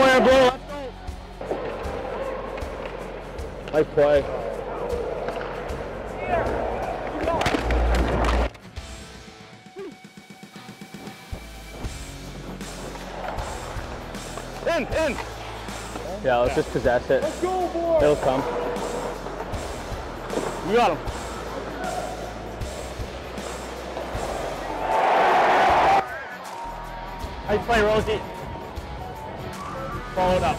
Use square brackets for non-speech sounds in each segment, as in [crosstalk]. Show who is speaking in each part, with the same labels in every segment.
Speaker 1: nowhere, bro. Let's go. I play.
Speaker 2: In, in.
Speaker 1: Yeah, let's just possess it.
Speaker 2: Let's go, boy.
Speaker 1: It'll come.
Speaker 2: You got him. I play, Rosie? Follow up.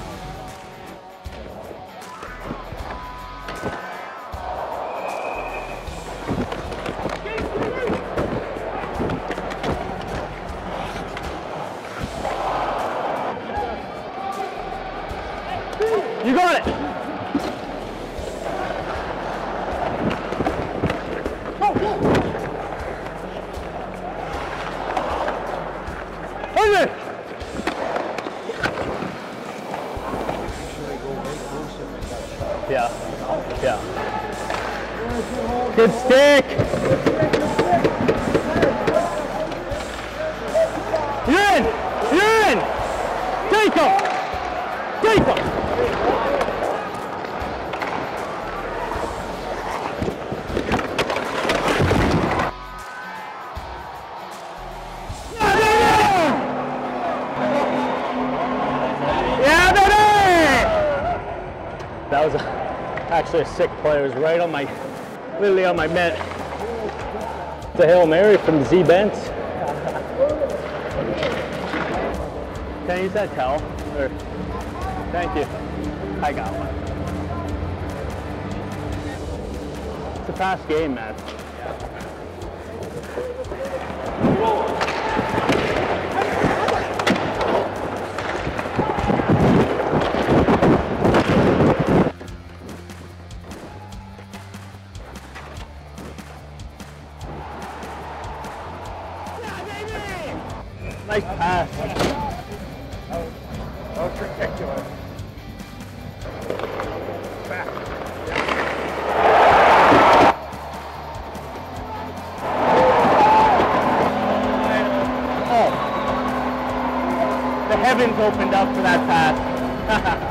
Speaker 2: You got it.
Speaker 1: Yeah. Yeah. Good stick.
Speaker 2: You're in. You're in. Take him. Take him. Yeah, baby!
Speaker 1: That was a, actually a sick play. It was right on my, literally on my mitt. It's a Hail Mary from Z Benz. Can I use that towel? Or, thank you. I got one. It's a fast game, man. Nice pass.
Speaker 2: That was ridiculous.
Speaker 1: Oh. The heavens opened up for that pass. [laughs]